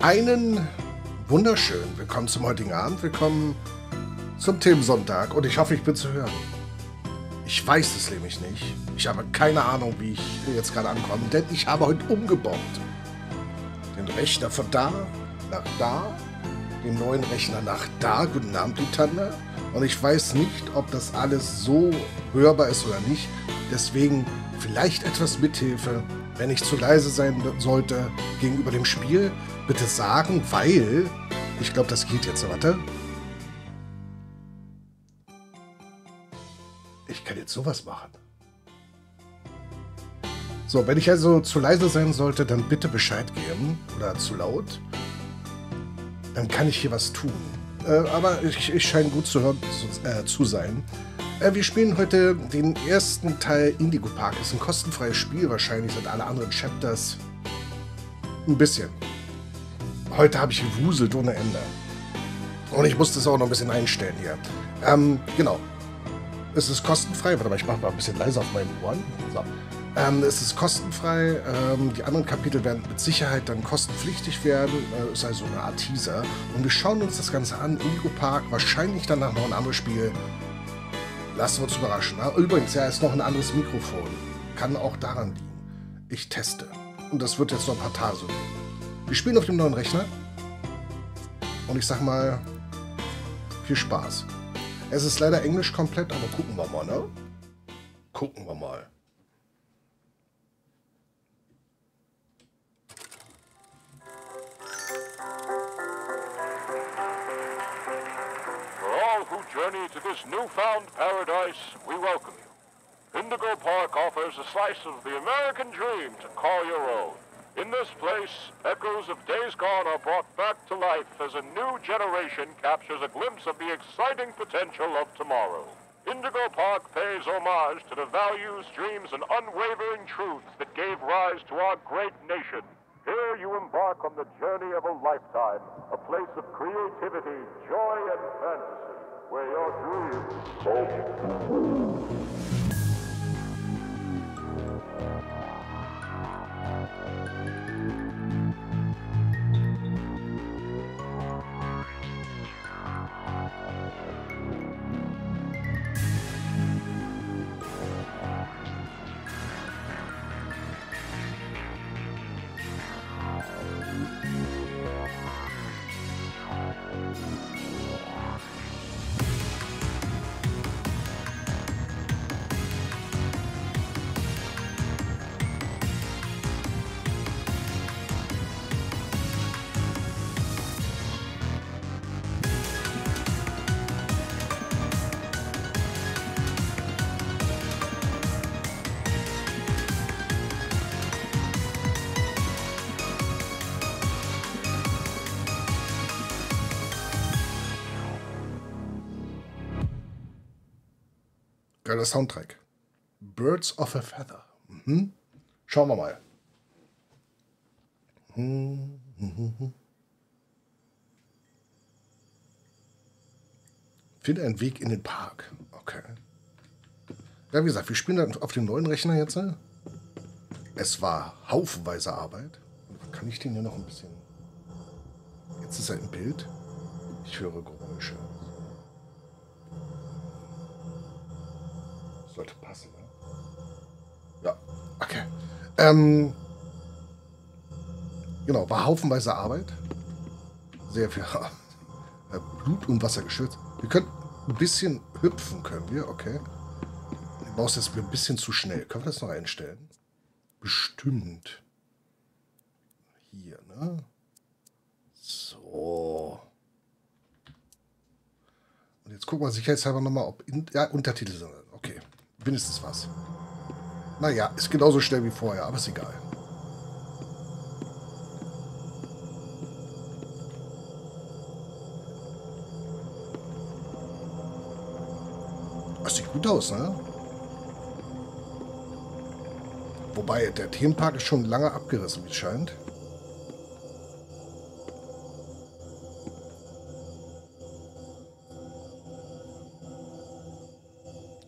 Einen wunderschönen Willkommen zum heutigen Abend. Willkommen zum Themensonntag und ich hoffe, ich bin zu hören. Ich weiß es nämlich nicht. Ich habe keine Ahnung, wie ich jetzt gerade ankomme, denn ich habe heute umgebaut. Den Rechner von da nach da, den neuen Rechner nach da. Guten Abend, Tanda. Und ich weiß nicht, ob das alles so hörbar ist oder nicht. Deswegen vielleicht etwas Mithilfe, wenn ich zu leise sein sollte gegenüber dem Spiel bitte sagen, weil... Ich glaube, das geht jetzt. Warte. Jetzt sowas machen. So, wenn ich also zu leise sein sollte, dann bitte Bescheid geben. Oder zu laut. Dann kann ich hier was tun. Äh, aber ich, ich scheine gut zu hören zu, äh, zu sein. Äh, wir spielen heute den ersten Teil Indigo Park. Ist ein kostenfreies Spiel. Wahrscheinlich sind alle anderen Chapters ein bisschen. Heute habe ich gewuselt ohne Ende. Und ich musste es auch noch ein bisschen einstellen hier. Ähm, genau. Es ist kostenfrei. Warte mal, ich mache mal ein bisschen leiser auf meinen Ohren. So. Ähm, es ist kostenfrei. Ähm, die anderen Kapitel werden mit Sicherheit dann kostenpflichtig werden. Äh, ist also eine Art Teaser. Und wir schauen uns das Ganze an. Indigo Park, wahrscheinlich danach noch ein anderes Spiel. Lassen wir uns überraschen. Ah, übrigens, ja, ist noch ein anderes Mikrofon. Kann auch daran liegen. Ich teste. Und das wird jetzt noch ein paar Tage so gehen. Wir spielen auf dem neuen Rechner. Und ich sag mal, viel Spaß. Es ist leider Englisch komplett, aber gucken wir mal, ne? Gucken wir mal. Journey to this newfound paradise, we welcome you. Indigo Park offers a slice of the American dream to call your own. In this place, echoes of days gone are brought back to life as a new generation captures a glimpse of the exciting potential of tomorrow. Indigo Park pays homage to the values, dreams, and unwavering truths that gave rise to our great nation. Here you embark on the journey of a lifetime, a place of creativity, joy, and fantasy, where your dreams... Geiler Soundtrack. Birds of a Feather. Mhm. Schauen wir mal. Finde einen Weg in den Park. Okay. Ja, wie gesagt, wir spielen auf dem neuen Rechner jetzt. Es war haufenweise Arbeit. Kann ich den hier noch ein bisschen... Jetzt ist er im Bild. Ich höre Geräusche. Sollte passen, ne? Ja, okay. Ähm, genau, war haufenweise Arbeit. Sehr viel Blut und Wasser geschützt. Wir können ein bisschen hüpfen, können wir, okay. Du brauchst jetzt ein bisschen zu schnell. Können wir das noch einstellen? Bestimmt. Hier, ne? So. Und jetzt gucken wir sicherheitshalber nochmal, ob in, ja, Untertitel sind. Okay. Wenigstens was. Naja, ist genauso schnell wie vorher, aber ist egal. Das sieht gut aus, ne? Wobei, der Themenpark ist schon lange abgerissen, wie es scheint.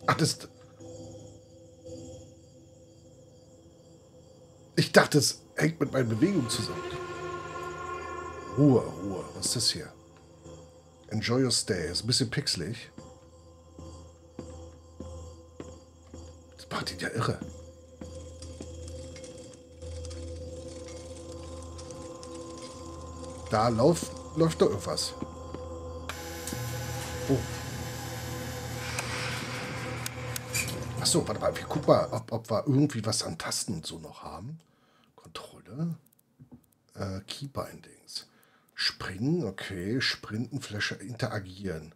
Ach, das... Ich dachte, es hängt mit meinen Bewegungen zusammen. Ruhe, Ruhe. Was ist das hier? Enjoy your stay. Ist ein bisschen pixelig. Das macht ihn ja irre. Da lauf, läuft doch irgendwas. Oh. Achso, warte mal. Wir gucken mal, ob, ob wir irgendwie was an Tasten und so noch haben. Kontrolle. Äh, Keybindings. Springen, okay. Sprinten, Fläche, interagieren.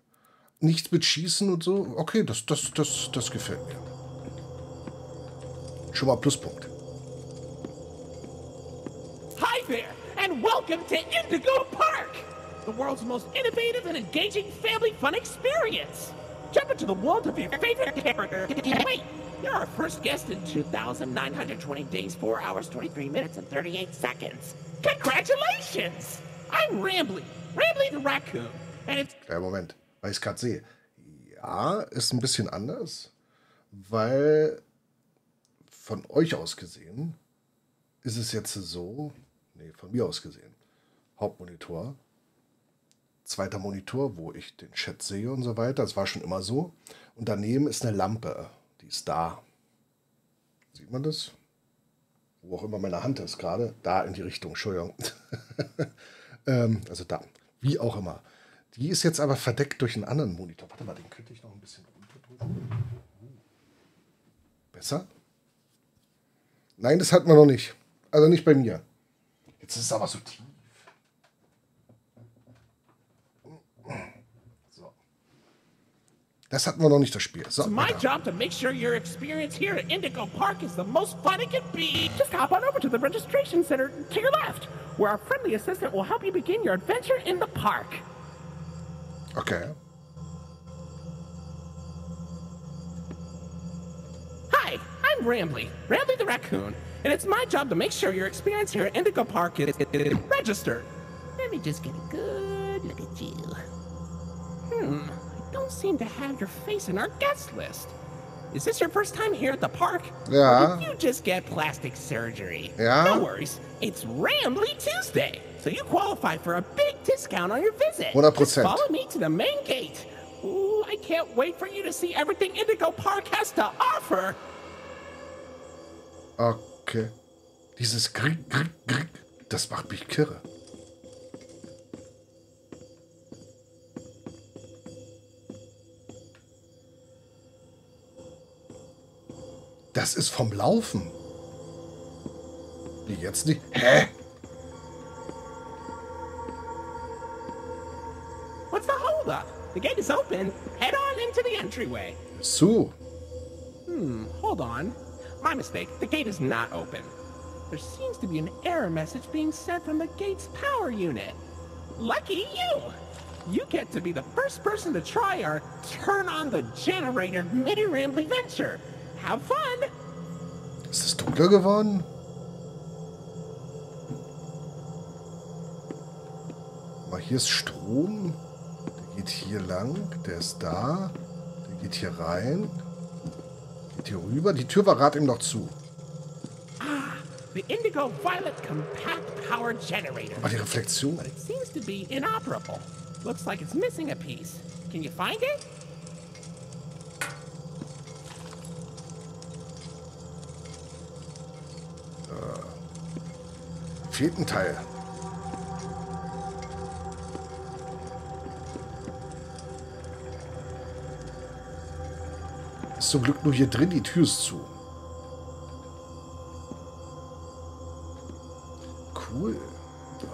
Nichts mit Schießen und so. Okay, das, das, das, das gefällt mir. Schon mal Pluspunkt. Hi there, and welcome to Indigo Park, the world's most innovative and engaging family fun experience. Jump into the world of your favorite character. Wait, you're our first guest in 2,920 days, 4 hours, 23 minutes, and 38 seconds. Congratulations! I'm Rambly, Rambly the Raccoon, and it's Ja, Moment, weil ich gerade sehe. Ja, ist ein bisschen anders, weil von euch aus gesehen ist es jetzt so, nee, von mir aus gesehen, Hauptmonitor, zweiter Monitor, wo ich den Chat sehe und so weiter, das war schon immer so. Und daneben ist eine Lampe, die ist da. Sieht man das? Wo auch immer meine Hand ist gerade, da in die Richtung, Entschuldigung. ähm, also da, wie auch immer. Die ist jetzt aber verdeckt durch einen anderen Monitor. Warte mal, den könnte ich noch ein bisschen runterdrücken. Besser? Nein, das hat man noch nicht. Also nicht bei mir. Jetzt ist es aber so tief. Das hatten wir noch nicht, das Spiel. So, my job to make sure your experience here at Indigo Park is the most fun it can be. Just hop on over to the registration center to your left, where our friendly assistant will help you begin your adventure in the park. Okay. Hi, I'm Rambly, Rambly the Raccoon, and it's my job to make sure your experience here at Indigo Park is, is registered. Let me just get a good look at you. Hmm, I don't seem to have your face in our guest list. Is this your first time here at the park? Yeah. Or did you just get plastic surgery? Yeah. No worries. It's Rambly Tuesday, so you qualify for a big discount on your visit. 100%. Just follow me to the main gate. Ooh, I can't wait for you to see everything Indigo Park has to offer. Okay. Dieses Grick, Grick, Grick, das macht mich kirre. Das ist vom Laufen. Wie jetzt nicht? Hä? What's the holdup? The gate is open. Head on into the entryway. So. Hold on. My mistake. The gate is not open. There seems to be an error message being sent from the gate's power unit. Lucky you! You get to be the first person to try our turn on the generator mini rambly venture. Have fun! Ist es dunkler geworden? Mal hier ist Strom. Der geht hier lang. Der ist da. Der geht hier rein. Geht hier rüber. Die Tür war gerade eben noch zu. The Indigo Violet Compact Power Generator. Aber die Reflexion. But it seems to be inoperable. Looks like it's missing a piece. Can you find it? Ein Teil. Ist zum Glück nur hier drin. Die Tür ist zu. Cool. Ja.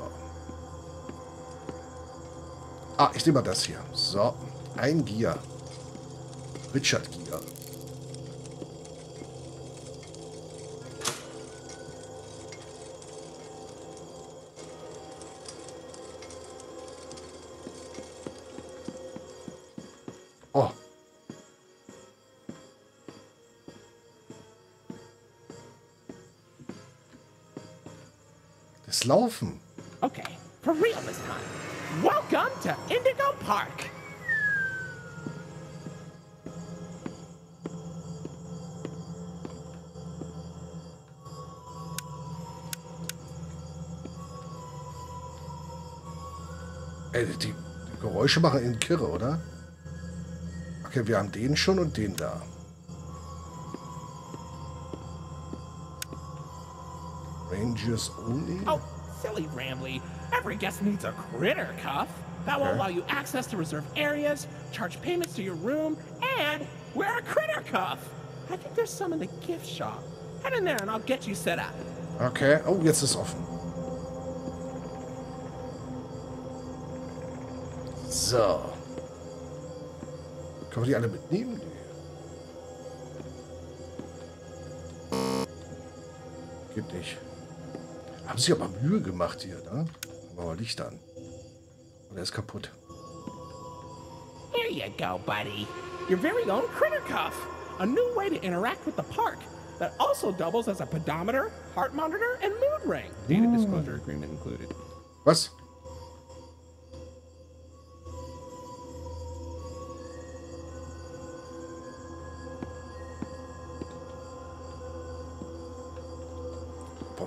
Ah, ich nehme mal das hier. So, ein Gier. Richard Gier. Laufen. Okay, for real this time. Welcome to Indigo Park. Ey, die, die Geräusche machen ihn kirre, oder? Okay, wir haben den schon und den da. Rangers only? Oh, silly Ramley. Every guest needs a critter cuff. That will Okay. allow you access to reserved areas, charge payments to your room, and wear a critter cuff. I think there's some in the gift shop. Head in there and I'll get you set up. Okay. Oh, jetzt ist offen. So. Können wir die alle mitnehmen? Geht nicht. Haben sich aber Mühe gemacht hier, ne? Machen wir Licht an. Und er ist kaputt. Here you go, buddy. Your very own critter cuff. A new way to interact with the park that also doubles as a pedometer, heart monitor, and mood ring. Data disclosure agreement included. Was?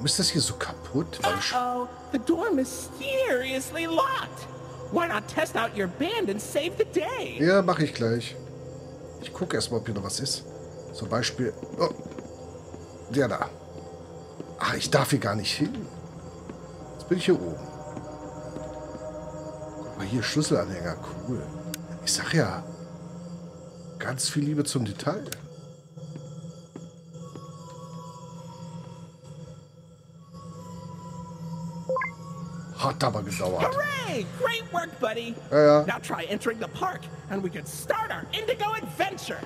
Warum ist das hier so kaputt? Uh-oh, the door mysteriously locked. Why not test out your band and save the day? ja, mache ich gleich. Ich gucke erstmal, ob hier noch was ist. Zum Beispiel. Oh, der da. Ach, ich darf hier gar nicht hin. Jetzt bin ich hier oben. Guck mal, hier Schlüsselanhänger. Cool. Ich sag ja. Ganz viel Liebe zum Detail. Hat aber gedauert. Hooray! Great work, buddy. Ja, ja. Now try entering the park, and we can start our Indigo adventure.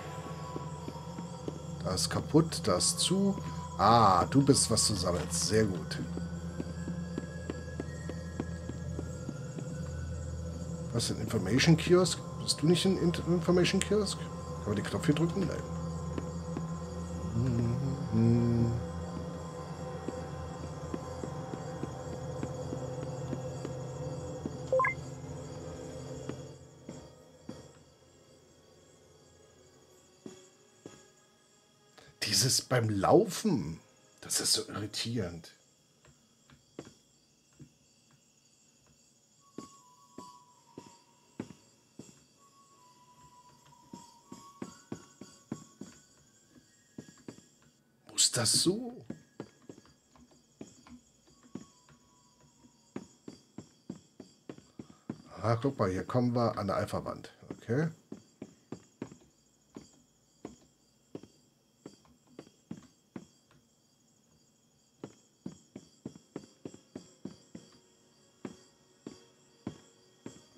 Das ist kaputt, das zu. Ah, du bist was zu sammeln. Sehr gut. Was ist ein Information Kiosk? Bist du nicht ein In- Information Kiosk? Kann man den Knopf hier drücken? Nein. Dieses beim Laufen, das ist so irritierend. Muss das so? Ah, guck mal, hier kommen wir an der Alpha-Wand. Okay.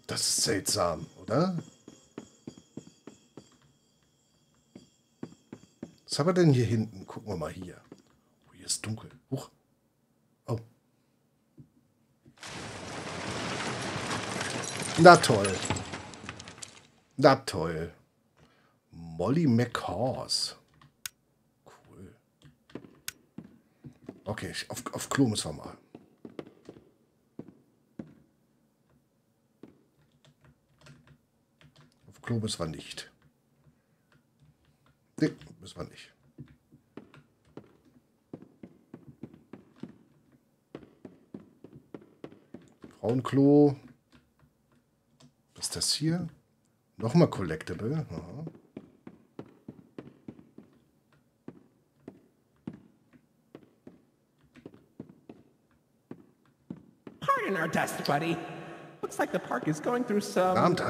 Das ist seltsam, oder? Was haben wir denn hier hinten? Gucken wir mal hier. Oh, hier ist dunkel. Huch. Oh. Na toll. Na toll. Molly McHorse. Cool. Okay, auf, auf Klo müssen wir mal. Auf Klo müssen wir nicht. Nee, müssen wir nicht. Frauenklo. Was ist das hier? Nochmal Collectible. Aha. Pardon our dust, buddy. Looks like the park is going through some Abend,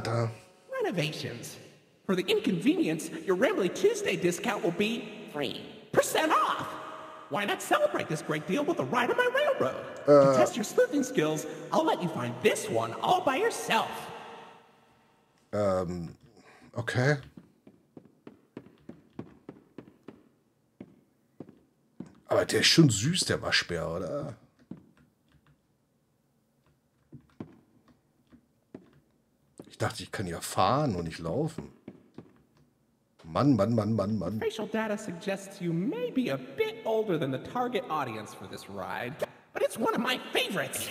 For the inconvenience, your Rambly Tuesday discount will be 3% off. Why not celebrate this great deal with a ride on my railroad? to test your sleuthing skills, I'll let you find this one all by yourself. Um, Okay. Aber der ist schon süß, der Waschbär, oder? Ich dachte, ich kann ja fahren und nicht laufen. Mann, Mann, Mann, Mann, Mann. Facial data suggests you may be a bit older than the target audience for this ride. but it's one of my favorites.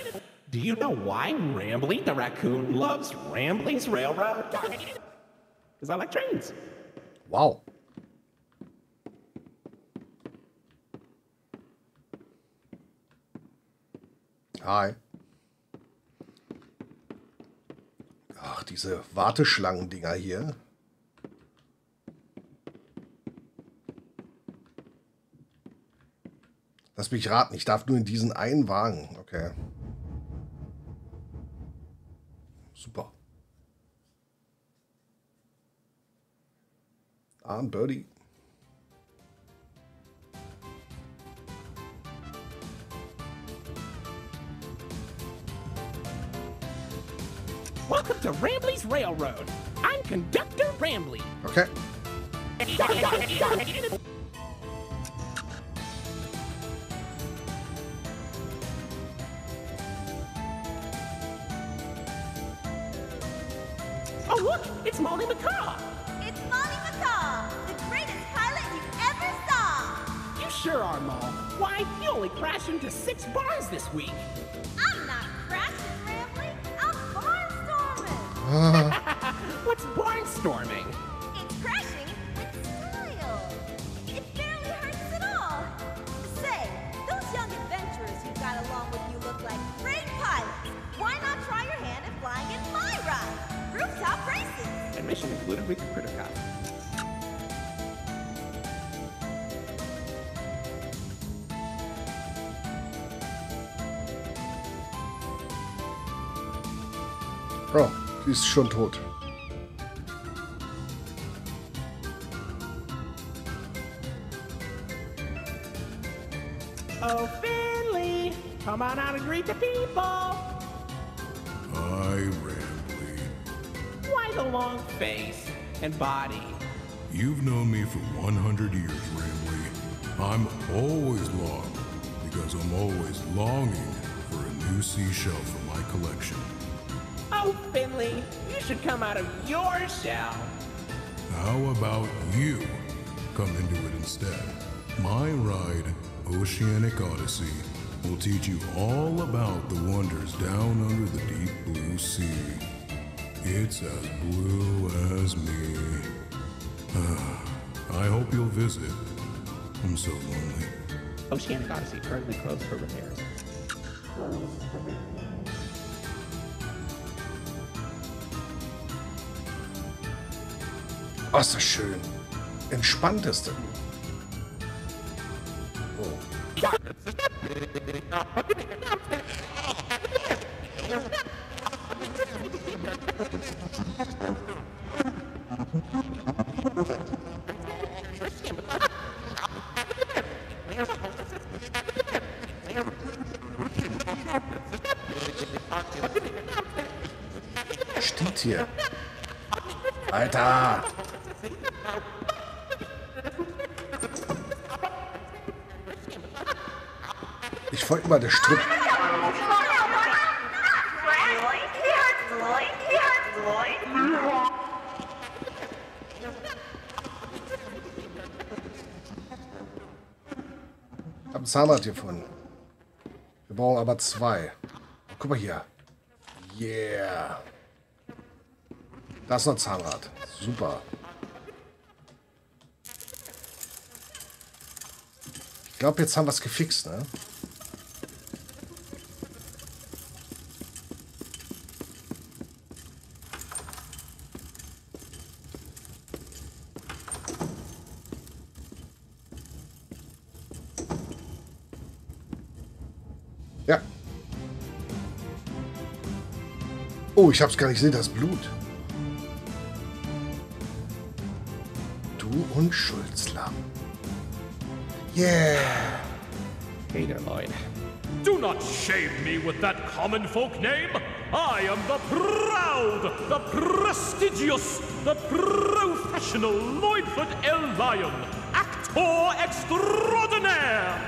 Do you know why Rambly the raccoon loves Rambling's Railroad? Because I like trains. Wow. Hi. Ach, diese Warteschlangendinger hier. Lass mich raten, ich darf nur in diesen einen Wagen. Okay. Super. Ah, ein Birdie. Welcome to Rambly's Railroad. I'm Conductor Rambly. Okay. Oh, look, it's Molly McCaw. It's Molly McCaw, the greatest pilot you ever saw. You sure are, Molly. Why, you only crashed into six bars this week. I'm not crashing, Rambly. I'm What's barnstorming? It's crashing with style. It barely hurts at all. Say, those young adventurers you got along with you look like great pilots. Why not try your hand at flying in my ride? Rooftop races. Admission included with critter ist schon tot. Oh, Finley, come on out and greet the people. Hi, Rambly. Why the long face and body? You've known me for 100 years, Rambly. I'm always long because I'm always longing for a new seashell for my collection. Finley, you should come out of your shell. How about you come into it instead? My ride, Oceanic Odyssey, will teach you all about the wonders down under the deep blue sea. It's as blue as me. Ah, I hope you'll visit. I'm so lonely. Oceanic Odyssey currently closed for repairs. Oh, ist das schön. Entspannt ist das. Oh. Steht hier. Alter. Folge mal der Strick. Ich habe ein Zahnrad gefunden. Wir brauchen aber zwei. Guck mal hier. Yeah. Da ist noch ein Zahnrad. Super. Ich glaube, jetzt haben wir es gefixt, ne? Ich hab's gar nicht gesehen, das Blut. Du Unschuldslamm. Yeah. Hey there, Lloyd. Do not shame me with that common folk name. I am the proud, the prestigious, the professional Lloydford L. Lion, actor extraordinaire.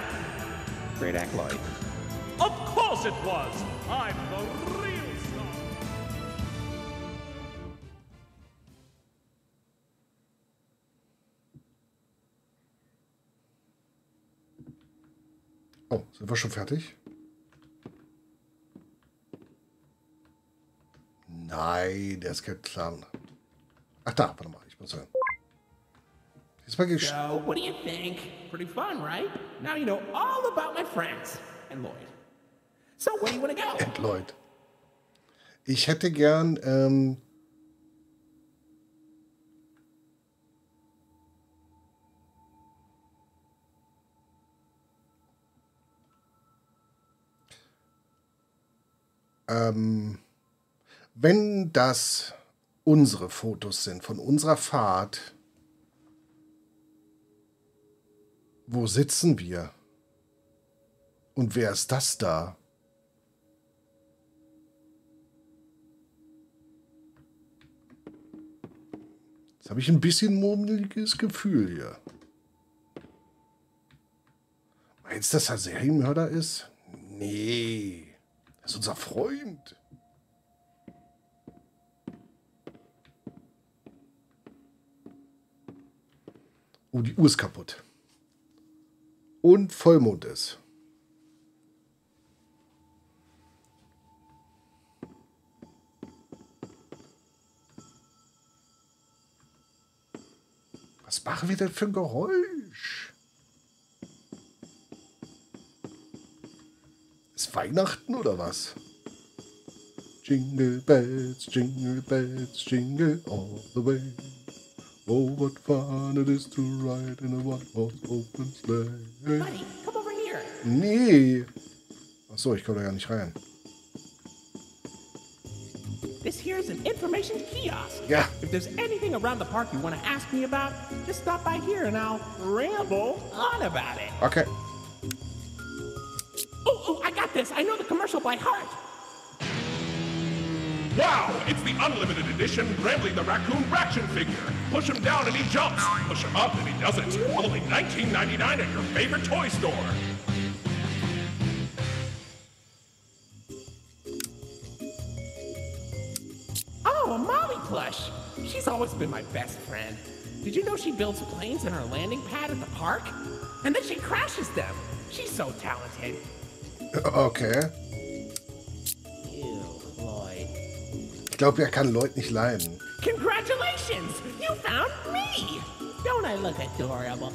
Great act, Lloyd. Of course it was. I'm the real wir schon fertig? Nein, der Escape Clan. Ach da, warte mal, ich muss hören. Jetzt mal gesch so, what do you think? Pretty fun, right? Now you know all about my friends and Lloyd. So where do you want to go? and Lloyd. Ich hätte gern ähm, ähm, wenn das unsere Fotos sind von unserer Fahrt, wo sitzen wir? Und wer ist das da? Jetzt habe ich ein bisschen murmeliges Gefühl hier. Meinst du, dass er Serienmörder ist? Nee. Das ist unser Freund. Oh, die Uhr ist kaputt. Und Vollmond ist. Was machen wir denn für ein Geräusch? Ist Weihnachten oder was? Jingle bells, jingle bells, jingle all the way. Oh, what fun it is to ride in a one-horse open sleigh. Buddy, come over here. Nee. Achso, ich komme da gar nicht rein. This here's an information kiosk. Ja. If there's anything around the park you want to ask me about, just stop by here and I'll ramble on about it. Okay. Oh, oh, I got this. I know the commercial by heart. Wow, it's the unlimited edition Grambly the Raccoon Fraction figure. Push him down and he jumps. Push him up and he doesn't. Only $19.99 at your favorite toy store. Oh, a Molly plush. She's always been my best friend. Did you know she builds planes in her landing pad at the park? And then she crashes them. She's so talented. Okay. Lloyd. Ich glaube, er kann Leute nicht leiden. Congratulations! You found me! Don't I look adorable?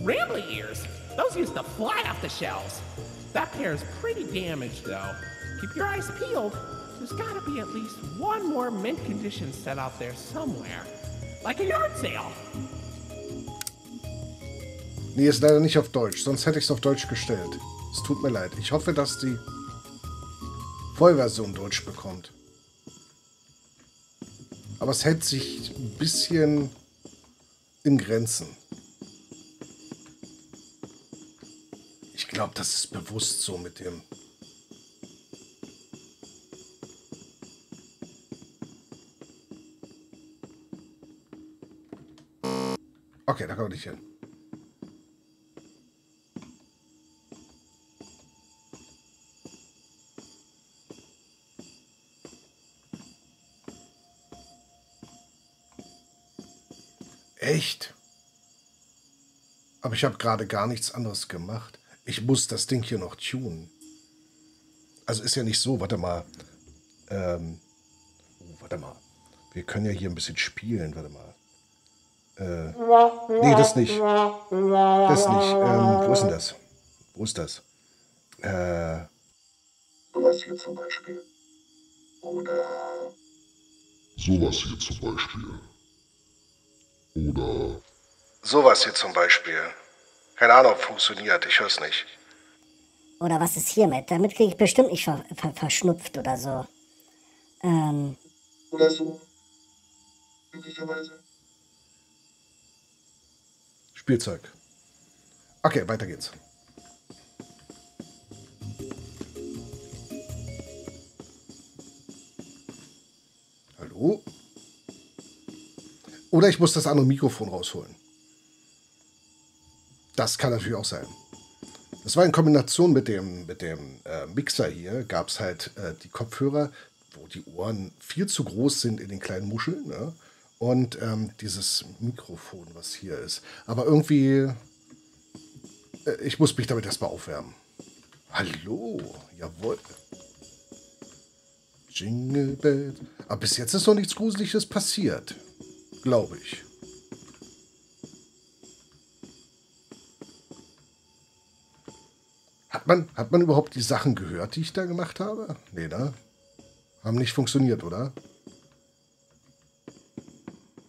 Rambly ears! Those used to fly off the shelves. That pair's pretty damaged, though. Keep your eyes peeled. There's gotta be at least one more mint condition set out there somewhere. Like a yard sale. Nee, ist leider nicht auf Deutsch, sonst hätte ich es auf Deutsch gestellt. Es tut mir leid. Ich hoffe, dass die Vollversion Deutsch bekommt. Aber es hält sich ein bisschen in Grenzen. Ich glaube, das ist bewusst so mit dem. Okay, da kommen wir nicht hin. Echt? Aber ich habe gerade gar nichts anderes gemacht. Ich muss das Ding hier noch tunen. Also ist ja nicht so, warte mal. Ähm, oh, warte mal. Wir können ja hier ein bisschen spielen, warte mal. Äh, nee, das nicht. Das nicht. Ähm, wo ist denn das? Wo ist das? Äh, Sowas hier zum Beispiel. Oder Sowas hier zum Beispiel. Oder sowas hier zum Beispiel. Keine Ahnung, ob funktioniert. Ich höre es nicht. Oder was ist hiermit? Damit kriege ich bestimmt nicht ver ver verschnupft oder so. Ähm, oder so. Möglicherweise. Spielzeug. Okay, weiter geht's. Hallo? Oder ich muss das andere Mikrofon rausholen. Das kann natürlich auch sein. Das war in Kombination mit dem, mit dem äh, Mixer hier, gab es halt äh, die Kopfhörer, wo die Ohren viel zu groß sind in den kleinen Muscheln. Ne? Und ähm, dieses Mikrofon, was hier ist. Aber irgendwie, äh, ich muss mich damit erstmal aufwärmen. Hallo, jawohl. Jingle Bells. Aber bis jetzt ist noch nichts Gruseliges passiert. Glaube ich. Hat man, hat man überhaupt die Sachen gehört, die ich da gemacht habe? Nee, ne? Haben nicht funktioniert, oder?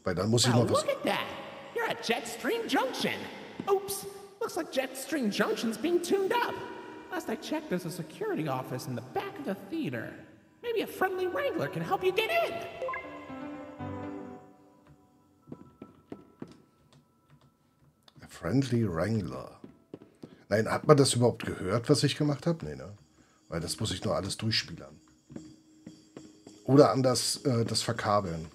Weil dann muss ich Wow, noch was... look at that! You're at Jetstream Junction. Oops, looks like Jetstream Junction's being tuned up. Last I checked, there's a security office in the back of the theater. Maybe a friendly wrangler can help you get in. Friendly Wrangler. Nein, hat man das überhaupt gehört, was ich gemacht habe? Nee, ne? Weil das muss ich nur alles durchspielern. Oder anders äh, das verkabeln.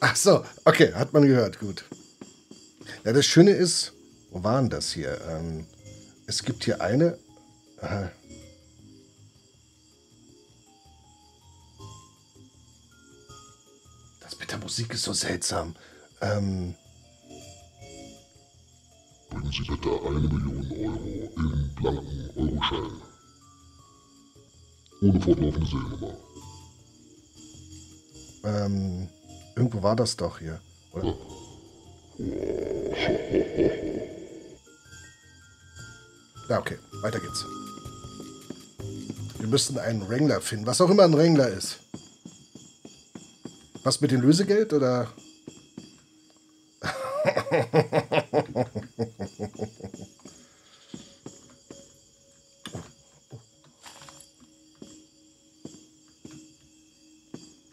Ach so, okay, hat man gehört, gut. Ja, das Schöne ist, wo waren das hier? Ähm, es gibt hier eine. Äh, das mit der Musik ist so seltsam. Ähm, Bringen Sie bitte eine Million Euro in blanken Euroscheinen. Ohne fortlaufende Seriennummer. ähm, irgendwo war das doch hier. Oder? Ja, okay, weiter geht's. Wir müssten einen Wrangler finden, was auch immer ein Wrangler ist. Was mit dem Lösegeld oder?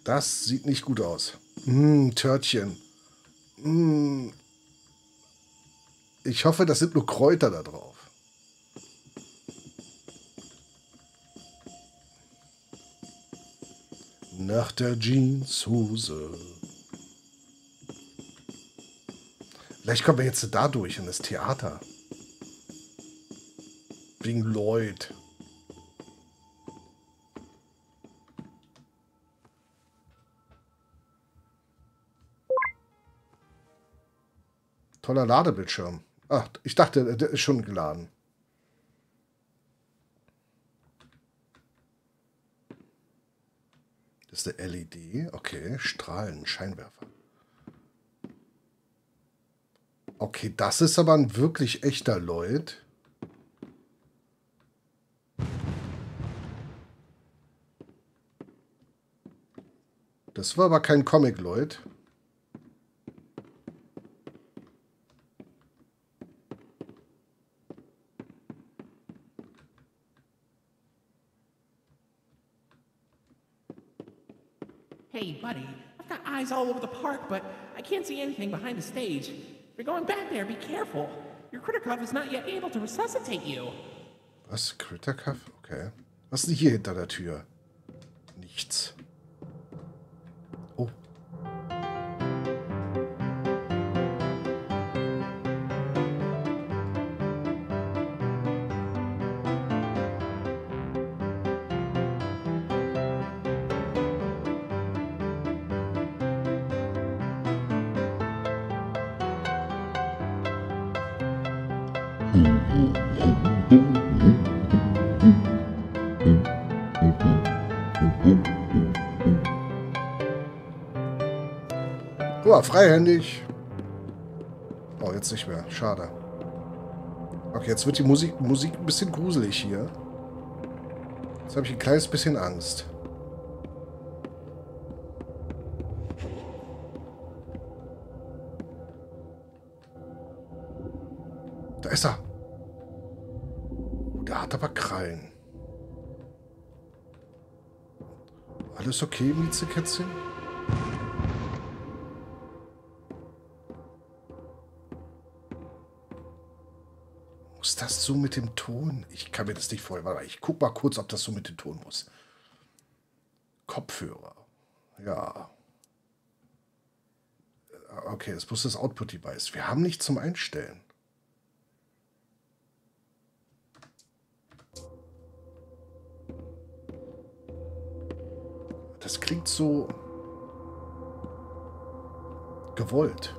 Das sieht nicht gut aus. Hm, Törtchen. Hm. Ich hoffe, das sind nur Kräuter da drauf. Nach der Jeanshose. Vielleicht kommen wir jetzt da durch in das Theater. Wegen Lloyd. Toller Ladebildschirm. Ach, ich dachte, der ist schon geladen. Das ist eine LED. Okay, Strahlen, Scheinwerfer. Okay, das ist aber ein wirklich echter Lloyd. Das war aber kein Comic Lloyd. Hey, buddy, I've got eyes all over the park, but I can't see anything behind the stage. You're going back there, be careful. Your Kritikov is not yet able to resuscitate you. Was? Crittercuff? Okay. Was ist denn hier hinter der Tür? Nichts. Mal, freihändig. Oh, jetzt nicht mehr. Schade. Okay, jetzt wird die Musik, Musik ein bisschen gruselig hier. Jetzt habe ich ein kleines bisschen Angst. Alles okay, Miezekätzchen? Muss das so mit dem Ton? Ich kann mir das nicht vorstellen. Ich guck mal kurz, ob das so mit dem Ton muss. Kopfhörer. Ja. Okay, das muss das Output-Device. Wir haben nichts zum Einstellen. Das klingt so gewollt.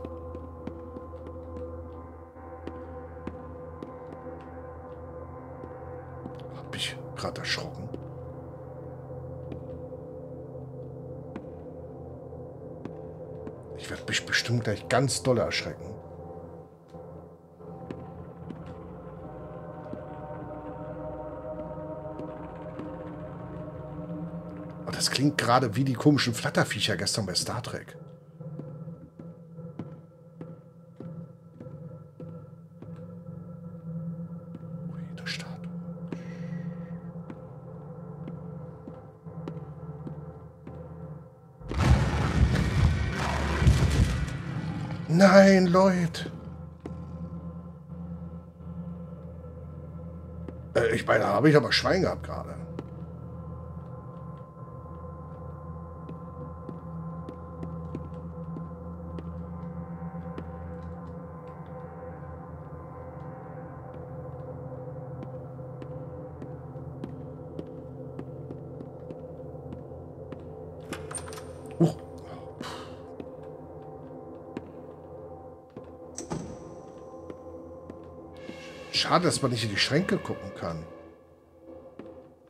Hab ich gerade erschrocken. Ich werde mich bestimmt gleich ganz doll erschrecken. Klingt gerade wie die komischen Flatterviecher gestern bei Star Trek. Nein, Leute. Äh, ich meine, habe ich aber Schwein gehabt gerade. Schade, dass man nicht in die Schränke gucken kann.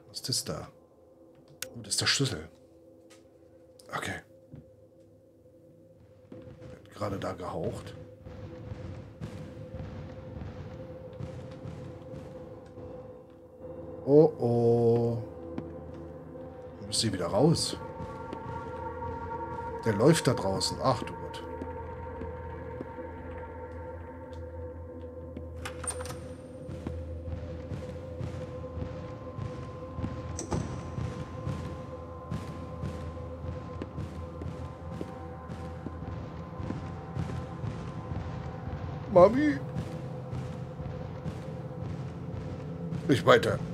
Was ist das da? Oh, das ist der Schlüssel. Okay. Wird gerade da gehaucht. Oh oh. Muss sie wieder raus. Der läuft da draußen. Ach du weiter.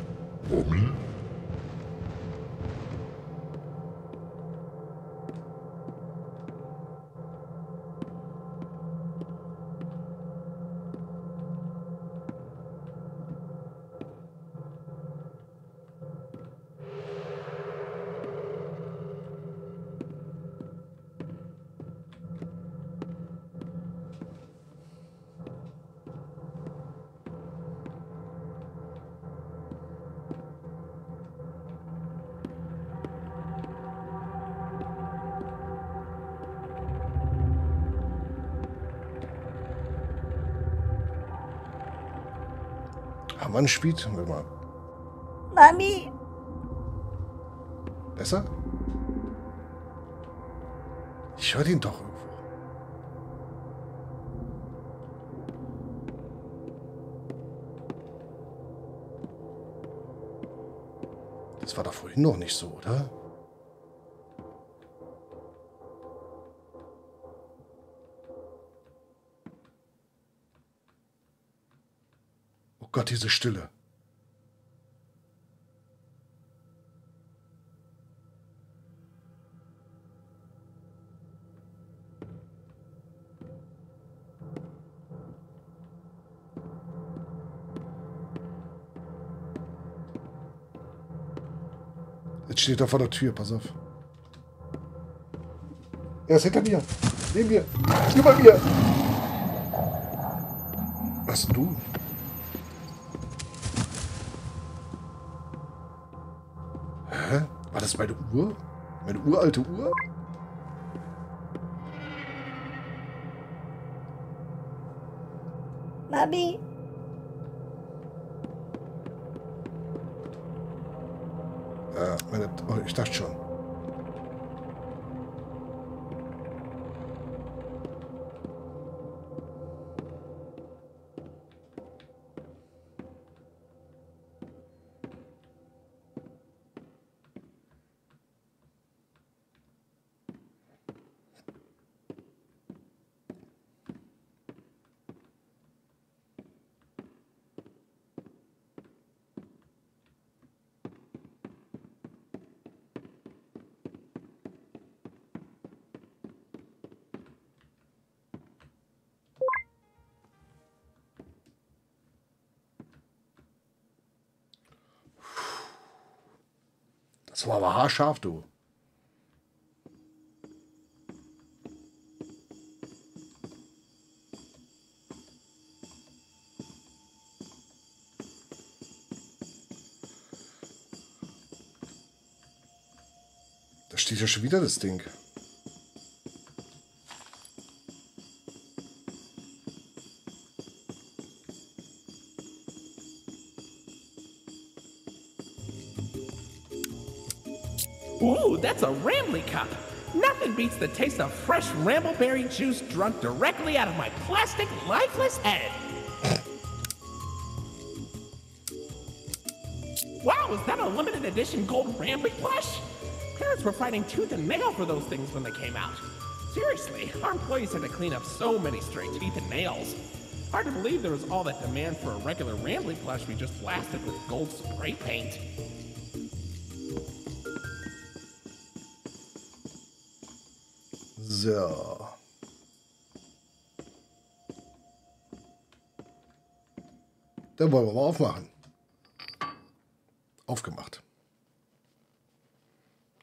Haben wir ein Spiel? Warte mal. Mami! Besser? Ich höre den doch irgendwo. Das war doch vorhin noch nicht so, oder? Gott, diese Stille. Jetzt steht er vor der Tür, pass auf. Er ist hinter mir. Neben mir. Über mir. Was du? Das meine Uhr? Meine uralte Uhr? Mami! Ja, meine, oh, ich dachte schon. War aber haarscharf, du. Da steht ja schon wieder das Ding. A Rambly cup. Nothing beats the taste of fresh Rambleberry juice drunk directly out of my plastic, lifeless head. Wow, is that a limited edition gold Rambly plush? Parents were fighting tooth and nail for those things when they came out. Seriously, our employees had to clean up so many stray teeth and nails. Hard to believe there was all that demand for a regular Rambly plush we just blasted with gold spray paint. So. Dann wollen wir mal aufmachen. Aufgemacht.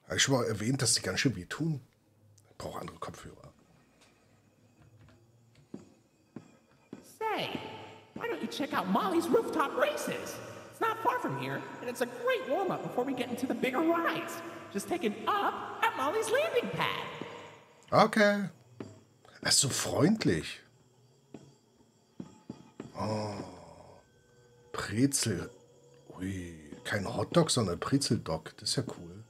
Habe ich schon mal erwähnt, dass die ganz schön weh tun? Ich brauche andere Kopfhörer. Say, why don't you check out Molly's rooftop races? It's not far from here, and it's a great warm up before we get into the bigger rides. Just take an up at Molly's landing pad. Okay. Er ist so freundlich. Oh. Brezel. Ui. Kein Hotdog, sondern Brezeldog. Das ist ja cool.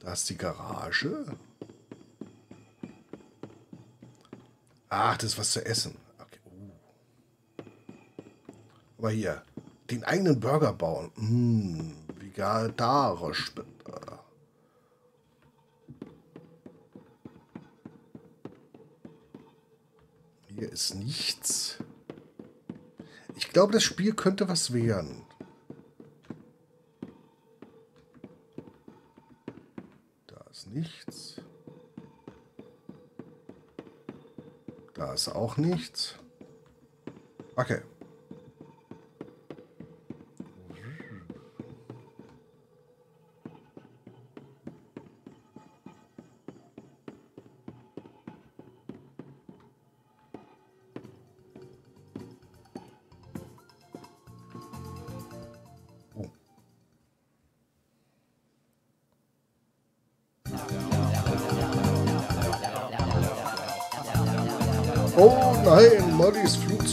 Da ist die Garage. Ach, das ist was zu essen. Okay. Uh. Aber hier, den eigenen Burger bauen. Mmh, vegetarisch bitte. Hier ist nichts. Ich glaube, das Spiel könnte was werden. Da ist nichts. Da ist auch nichts. Okay.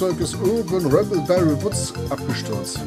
Flugzeug ist oben Rambleberry Woods abgestürzt.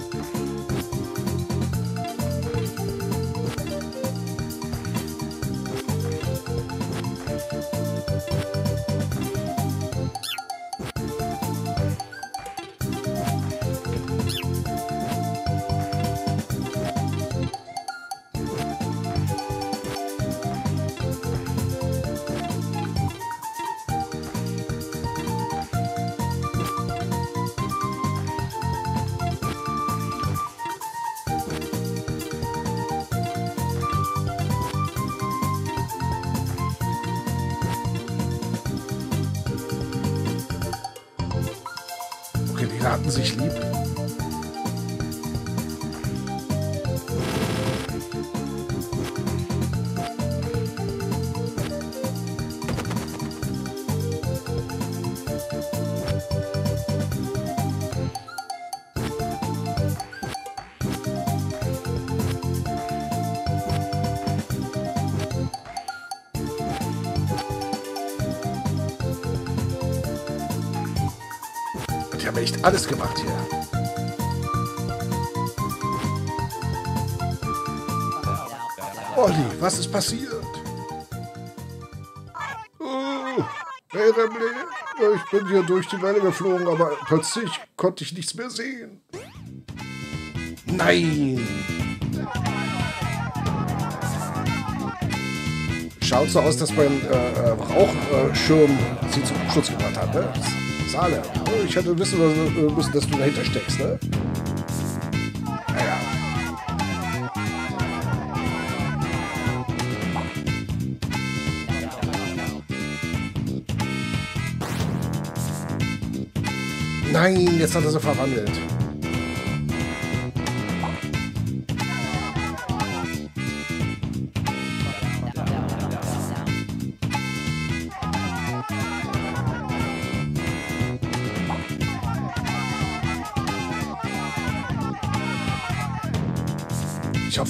Hatten sich lieb. Alles gemacht hier. Olli, was ist passiert? Oh, hey Remley, ich bin hier durch die Welle geflogen, aber plötzlich konnte ich nichts mehr sehen. Nein! Schaut so aus, dass mein äh, äh, Rauchschirm sie zum Abschluss gebracht hat, ne? Oh, ich hätte wissen müssen, dass du dahinter steckst, ne? Nein, jetzt hat er sie verwandelt.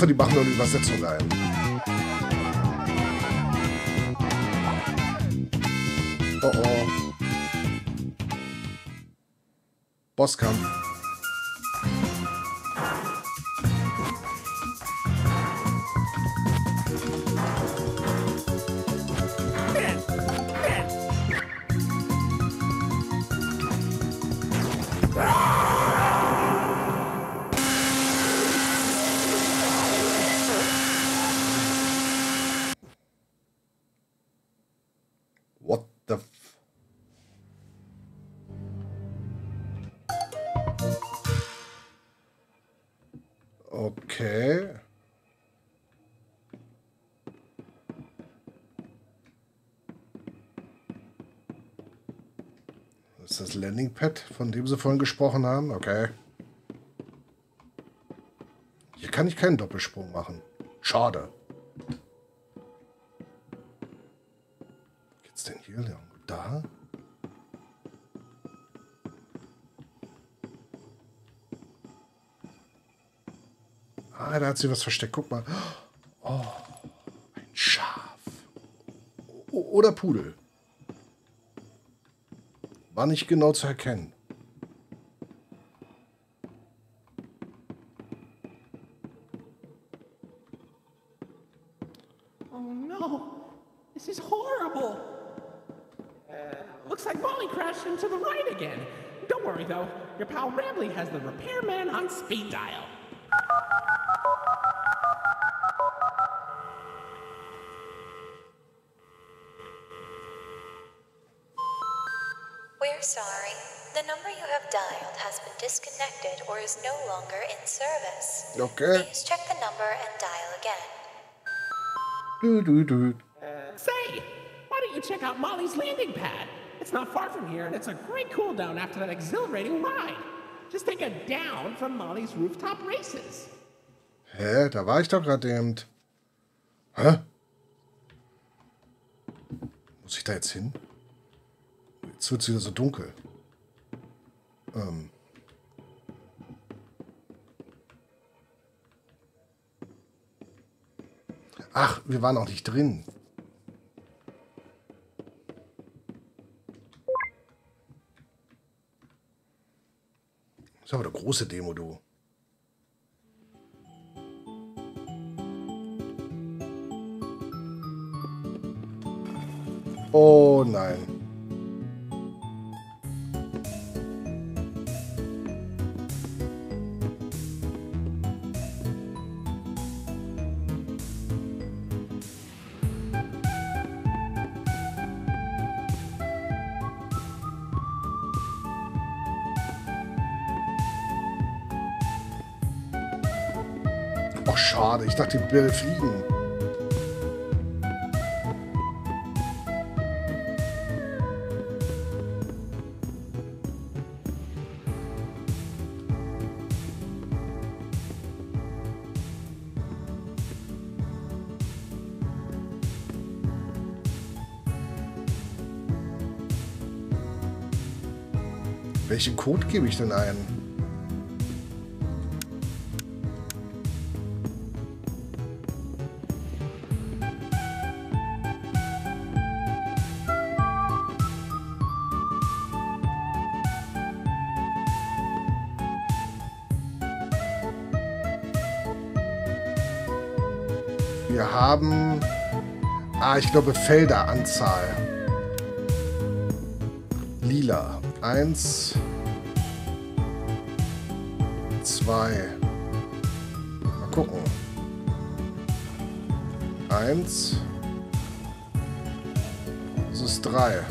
hoffe, die machen nur die Übersetzung ein. Oh oh. Bosskampf. Landingpad, von dem sie vorhin gesprochen haben. Okay. Hier kann ich keinen Doppelsprung machen. Schade. Geht's denn hier lang? Da? Ah, da hat sie was versteckt. Guck mal. Oh, ein Schaf. O oder Pudel. War nicht genau zu erkennen. Check the number and dial again. Du, du, du. Say, why don't you check out Molly's landing pad? It's not far from here, and it's a great cool down after that exhilarating ride. Just take a down from Molly's rooftop races. Hä? Da war ich doch gerade eben. Hä? Muss ich da jetzt hin? Jetzt wird es wieder so dunkel. Ähm. Ach, wir waren auch nicht drin. Das ist aber eine große Demo, du. Oh nein. Ich dachte, die Bälle fliegen. Welchen Code gebe ich denn ein? Ich glaube Felderanzahl. Lila. Eins. Zwei. Mal gucken. Eins. Das ist drei.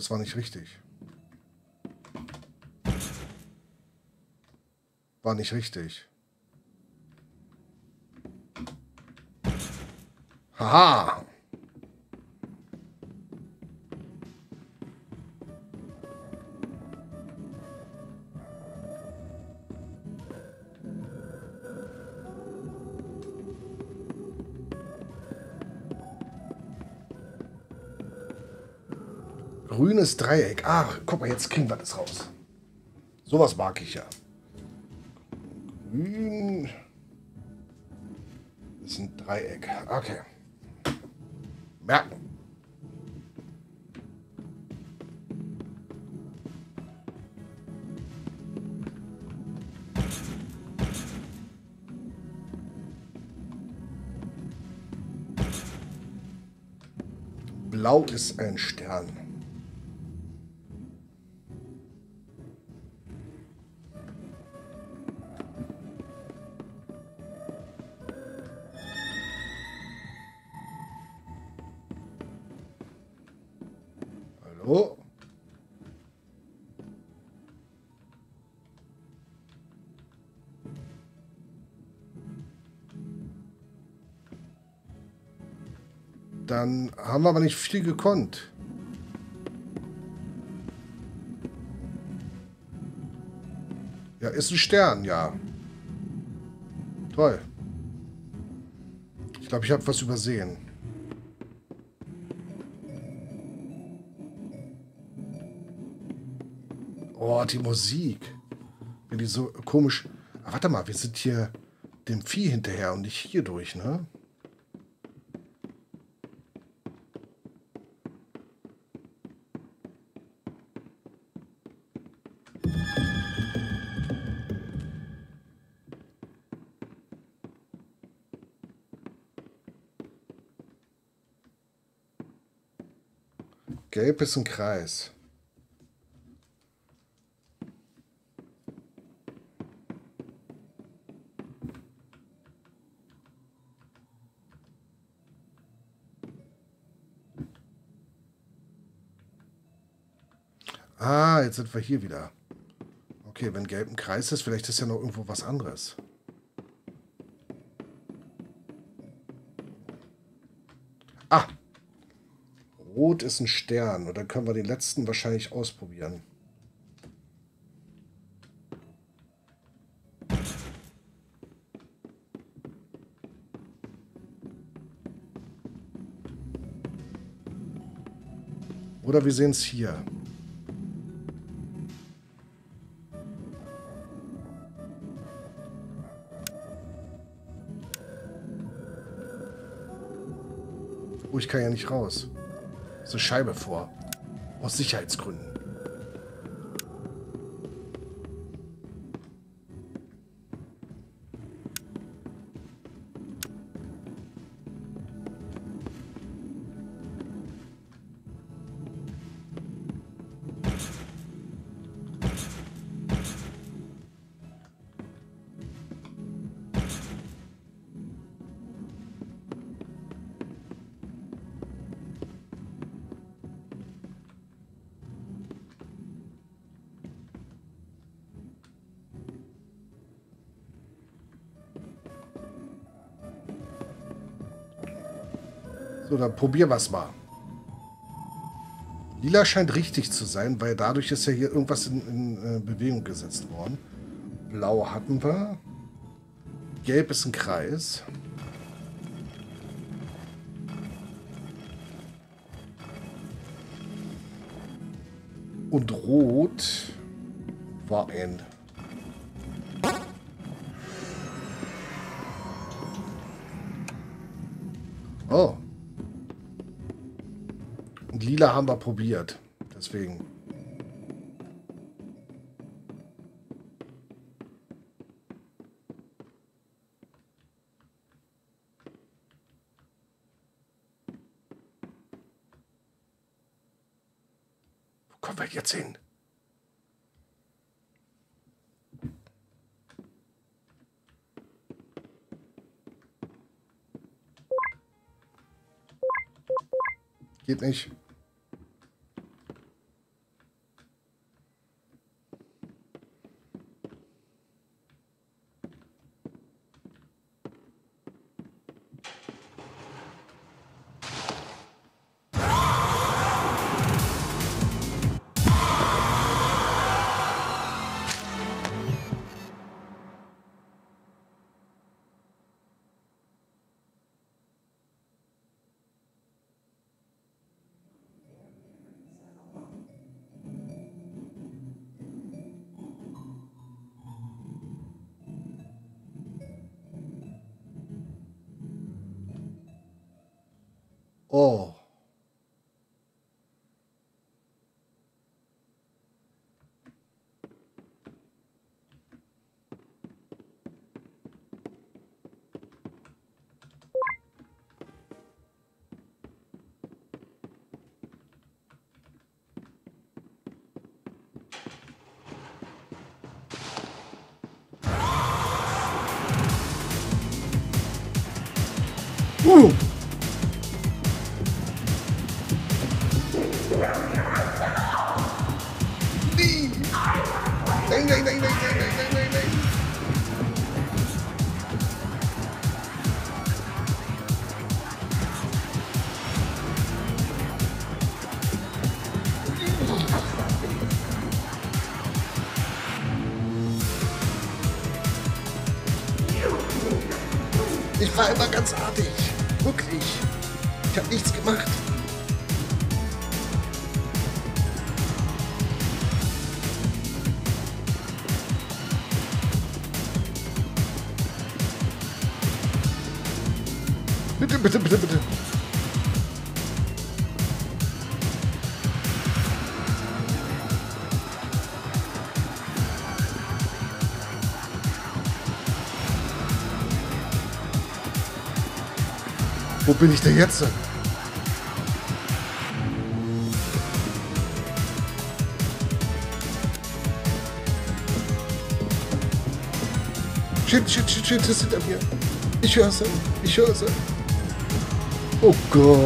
Das war nicht richtig. War nicht richtig. Haha. Grünes Dreieck. Ach, guck mal, jetzt kriegen wir das raus. Sowas mag ich ja. Grün. Das ist ein Dreieck. Okay. Merken. Blau ist ein Stern. Haben wir aber nicht viel gekonnt. Ja, ist ein Stern, ja. Toll. Ich glaube, ich habe was übersehen. Oh, die Musik. Wenn die so komisch... Ah, warte mal, wir sind hier dem Vieh hinterher und nicht hier durch, ne? Gelb ist ein Kreis. Ah, jetzt sind wir hier wieder. Okay, wenn gelb ein Kreis ist, vielleicht ist ja noch irgendwo was anderes. Ah, Rot ist ein Stern. Und dann können wir den letzten wahrscheinlich ausprobieren. Oder wir sehen es hier. Oh, ich kann ja nicht raus so Scheibe vor. Aus Sicherheitsgründen. So, dann probier was mal. Lila scheint richtig zu sein, weil dadurch ist ja hier irgendwas in, in äh, Bewegung gesetzt worden. Blau hatten wir. Gelb ist ein Kreis. Und Rot war ein Lila haben wir probiert. Deswegen. Wo kommen wir jetzt hin? Geht nicht. 哦。War ganz artig. Wirklich. Ich habe nichts gemacht. Bitte, bitte, bitte, bitte. Bin ich denn jetzt? Shit, shit, shit, shit, das hinter mir. Ich höre es. Ich höre es. Oh Gott.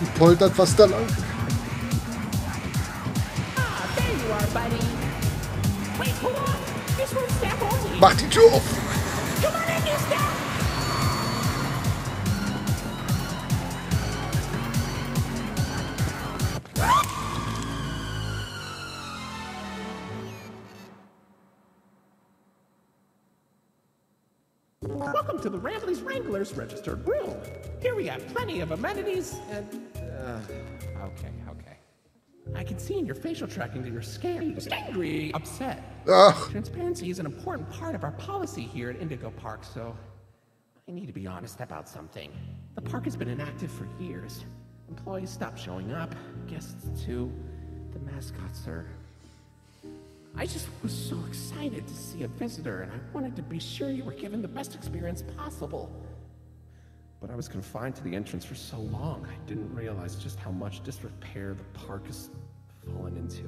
Die poltert fast da lang. Ah. Mach die Tür auf. To the Ramblers Wranglers registered room. Here we have plenty of amenities and. Uh, okay, okay. I can see in your facial tracking that you're scared, angry, upset. Ach, Transparency is an important part of our policy here at Indigo Park, so I need to be honest about something. The park has been inactive for years. Employees stopped showing up, guests too. The mascots are. I just was so excited to see a visitor, and I wanted to be sure you were given the best experience possible. But I was confined to the entrance for so long, I didn't realize just how much disrepair the park has fallen into.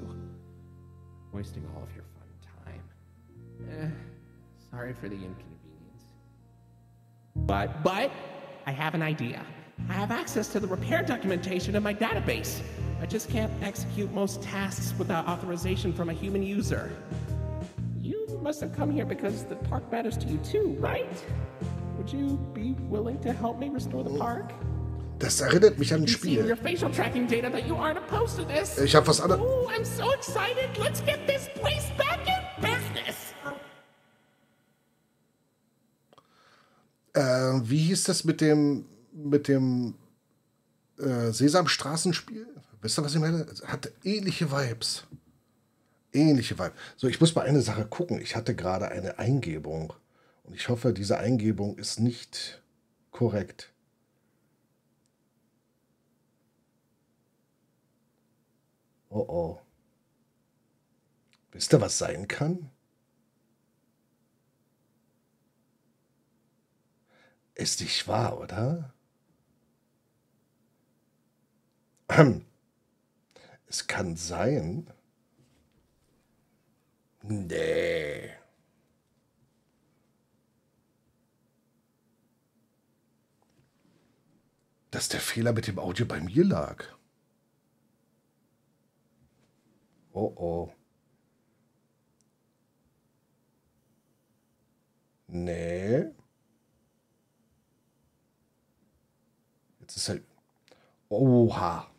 Wasting all of your fun time. Eh, sorry for the inconvenience. But, but, I have an idea. I have access to the repair documentation in my database. I just can't execute most tasks without authorization from a human user. You must have come here because the park matters to you too, right? Would you be willing to help me restore the park? das erinnert mich an ein Spiel. Ich habe was anderes. Oh, I'm so excited. Let's get this place back in business. Äh, wie hieß das mit dem mit dem äh, Sesamstraßenspiel? Wisst ihr, was ich meine? Hat ähnliche Vibes. Ähnliche Vibes. So, ich muss mal eine Sache gucken. Ich hatte gerade eine Eingebung. Und ich hoffe, diese Eingebung ist nicht korrekt. Oh oh. Wisst ihr, was sein kann? Ist nicht wahr, oder? Ahem. Es kann sein. Nee. Dass der Fehler mit dem Audio bei mir lag. Oh oh. Nee. Jetzt ist er. Oha.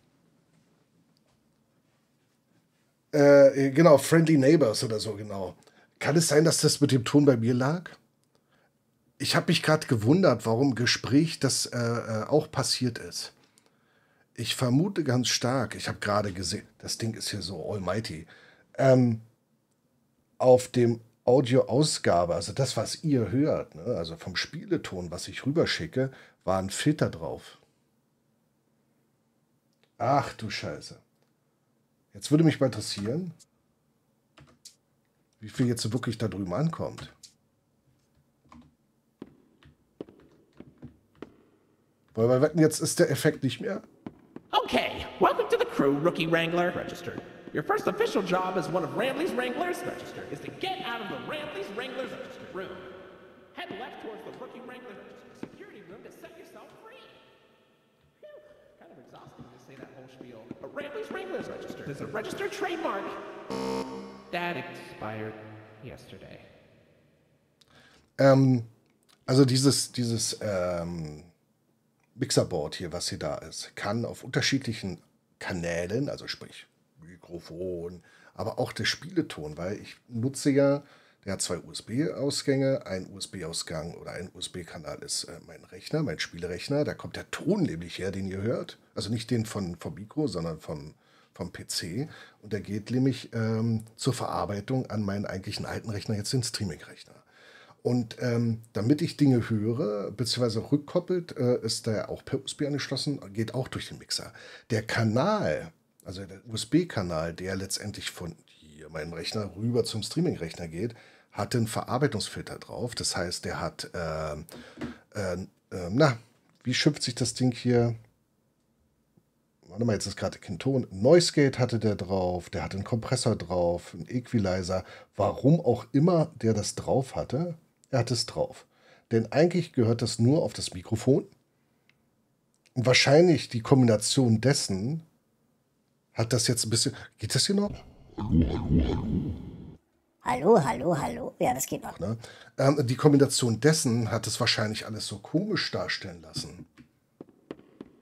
Äh, genau, Friendly Neighbors oder so, genau. Kann es sein, dass das mit dem Ton bei mir lag? Ich habe mich gerade gewundert, warum Gespräch das äh, äh, auch passiert ist. Ich vermute ganz stark, ich habe gerade gesehen, das Ding ist hier so almighty. Ähm, auf dem Audioausgabe, also das, was ihr hört, ne, also vom Spieleton, was ich rüberschicke, war ein Filter drauf. Ach du Scheiße. Jetzt würde mich mal interessieren, wie viel jetzt wirklich da drüben ankommt. Weil wir wetten, jetzt ist der Effekt nicht mehr. Okay, welcome to the crew, Rookie Wrangler. Registered. Your first official job as one of Ramley's Wranglers, registered, is to get out of the Ramley's Wranglers registered room. Head left towards the Rookie Wrangler Ramley's Wranglers registered is a registered trademark. That expired yesterday. Ähm, also dieses, dieses ähm, Mixerboard hier, was hier da ist, kann auf unterschiedlichen Kanälen, also sprich Mikrofon, aber auch der Spieleton, weil ich nutze ja, der hat zwei USB-Ausgänge, ein USB-Ausgang oder ein USB-Kanal ist äh, mein Rechner, mein Spielerechner, da kommt der Ton nämlich her, den ihr hört, also nicht den von, vom Mikro, sondern vom, vom PC und der geht nämlich ähm, zur Verarbeitung an meinen eigentlichen alten Rechner, jetzt den Streaming-Rechner. Und ähm, damit ich Dinge höre, beziehungsweise rückkoppelt, äh, ist der auch per USB angeschlossen, geht auch durch den Mixer. Der Kanal, also der USB-Kanal, der letztendlich von hier meinem Rechner rüber zum Streaming-Rechner geht, hat einen Verarbeitungsfilter drauf. Das heißt, der hat, äh, äh, äh, na, wie schimpft sich das Ding hier? Warte mal, jetzt ist gerade kein Ton. Noise Gate hatte der drauf, der hatte einen Kompressor drauf, einen Equalizer. Warum auch immer der das drauf hatte, er hat es drauf. Denn eigentlich gehört das nur auf das Mikrofon. Und wahrscheinlich die Kombination dessen hat das jetzt ein bisschen. Geht das hier noch? Hallo, hallo, hallo. Ja, das geht noch. Ne? Ähm, die Kombination dessen hat es wahrscheinlich alles so komisch darstellen lassen.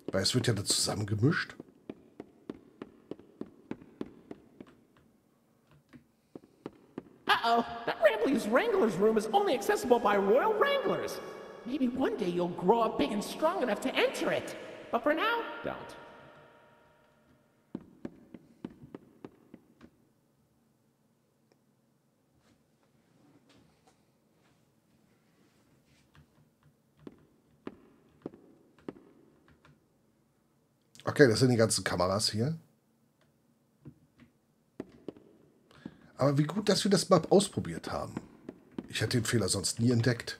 Weil es wird ja da zusammengemischt. Uh-oh, that Rambley's Wrangler's room is only accessible by Royal Wranglers. Maybe one day you'll grow up big and strong enough to enter it. But for now, don't. Okay, das sind die ganzen Kameras hier. Aber wie gut, dass wir das mal ausprobiert haben. Ich hätte den Fehler sonst nie entdeckt.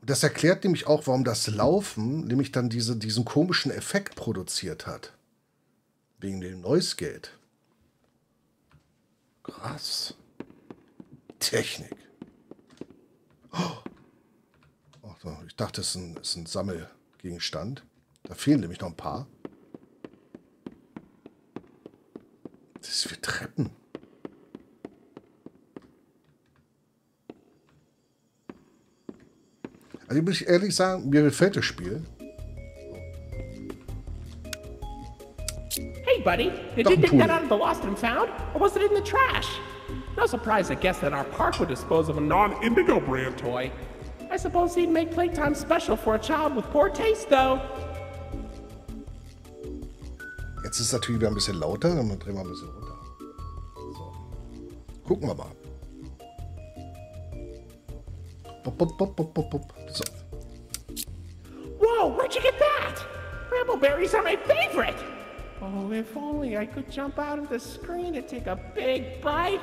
Und das erklärt nämlich auch, warum das Laufen nämlich dann diese, diesen komischen Effekt produziert hat. Wegen dem Noise Gate. Krass. Technik. Oh. Ach so, ich dachte, es ist ein, ist ein Sammelgegenstand. Da fehlen nämlich noch ein paar. Das ist für Treppen. Also muss ich ehrlich sagen, mir gefällt das Spiel. Hey, buddy, did Doch, you dig that out of the lost and found, or was it in the trash? No surprise, I guess, that our park would dispose of a non-Indigo brand toy. I suppose he'd make playtime special for a child with poor taste, though. Jetzt ist es natürlich wieder ein bisschen lauter, dann drehen wir ein bisschen runter. So. Gucken wir mal. Bop, bop, bop. So. Whoa, where'd you get that? Brambleberries are my favorite! Oh, if only I could jump out of the screen to take a big bite.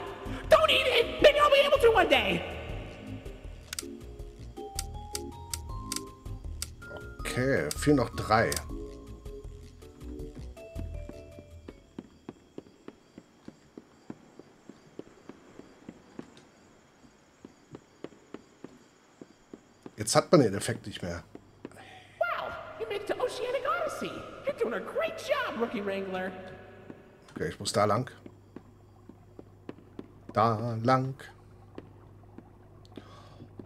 Don't eat it! Maybe I'll be able to one day! Okay, fehlen noch drei. Jetzt hat man den Effekt nicht mehr. Wow, you made to Oceanic Odyssey! You're doing a great job, Rookie Wrangler! Okay, ich muss da lang. Da lang.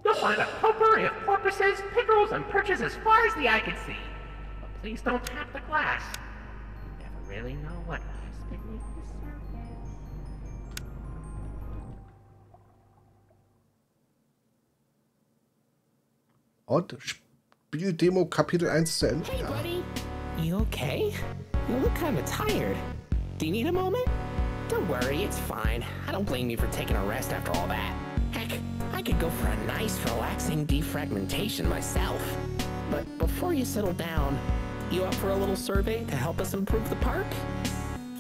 You'll find a potpourri of porpoises, pickerels, and perches as far as the eye can see. But please don't tap the glass. Never really know what Und Spieldemo Kapitel 1 zu Ende. Hey, Ja. buddy. You okay? You look kind of tired. Do you need a moment? Don't worry, it's fine. I don't blame you for taking a rest after all that. Heck, I could go for a nice, relaxing defragmentation myself. But before you settle down, you up for a little survey to help us improve the park?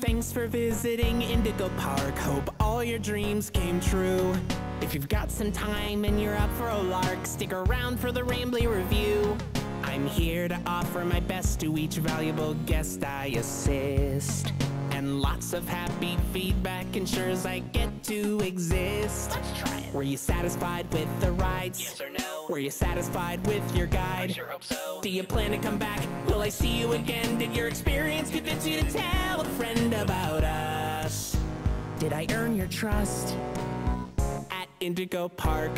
Thanks for visiting Indigo Park. Hope all your dreams came true. If you've got some time and you're up for a lark, stick around for the Rambley review. I'm here to offer my best to each valuable guest I assist. And lots of happy feedback ensures I get to exist. Let's try it. Were you satisfied with the rides? Yes or no? Were you satisfied with your guide? I sure hope so. Do you plan to come back? Will I see you again? Did your experience convince you to tell a friend about us? Did I earn your trust? Indigo Park,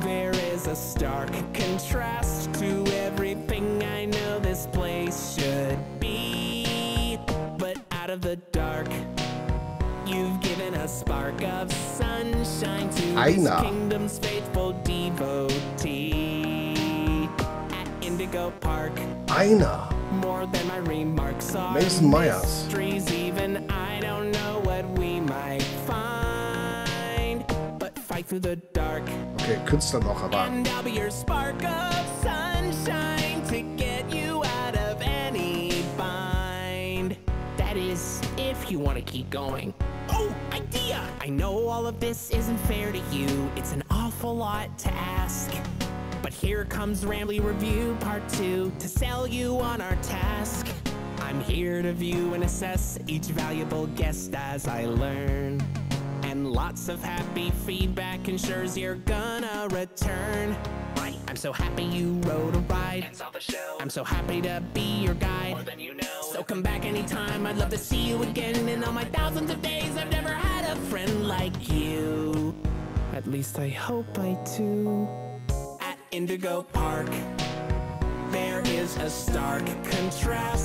there is a stark contrast to everything I know this place should be. But out of the dark, you've given a spark of sunshine to this kingdom's faithful devotee. At Indigo Park, Einer. more than my remarks are Mason Myers. mysteries. Even I don't know what we might find, through the dark, Okay, Künstler noch, aber and I'll be your spark of sunshine to get you out of any bind. That is, if you want to keep going. Oh, idea! I know all of this isn't fair to you. It's an awful lot to ask. But here comes Rambley Review Part 2 to sell you on our task. I'm here to view and assess each valuable guest as I learn. And lots of happy feedback ensures you're gonna return. Right. I'm so happy you rode a ride. And saw the show. I'm so happy to be your guide. More than you know. So come back anytime, I'd love to see you again. In all my thousands of days, I've never had a friend like you. At least I hope I do. At Indigo Park, there is a stark contrast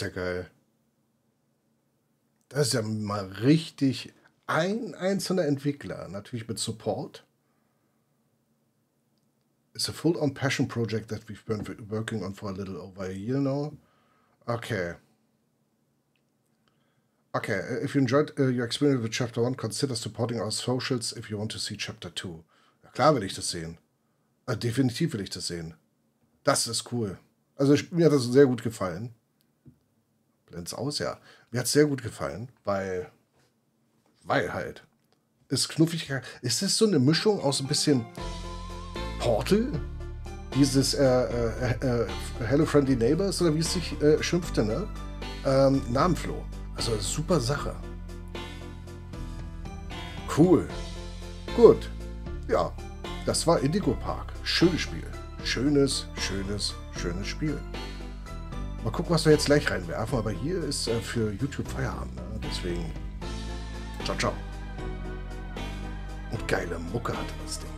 ja geil. Das ist ja mal richtig ein einzelner Entwickler, natürlich mit Support. It's a full-on passion project that we've been working on for a little over a year now. Okay. Okay, uh, if you enjoyed uh, your experience with Chapter 1, consider supporting our socials if you want to see Chapter 2. Ja, klar will ich das sehen. Äh, definitiv will ich das sehen. Das ist cool. Also mir hat das sehr gut gefallen. Blend's aus, ja. Mir hat es sehr gut gefallen, weil, weil halt, ist knuffig. Ist das so eine Mischung aus ein bisschen Portal? Dieses äh, äh, äh, Hello Friendly Neighbors oder wie es sich äh, schimpfte, ne? Ähm, Namenfloh. Also super Sache. Cool. Gut. Ja, das war Indigo Park. Schönes Spiel. Schönes, schönes, schönes Spiel. Mal gucken, was wir jetzt gleich reinwerfen. Aber hier ist äh, für YouTube Feierabend. Ne? Deswegen. Ciao, ciao. Und geile Mucke hatte das Ding.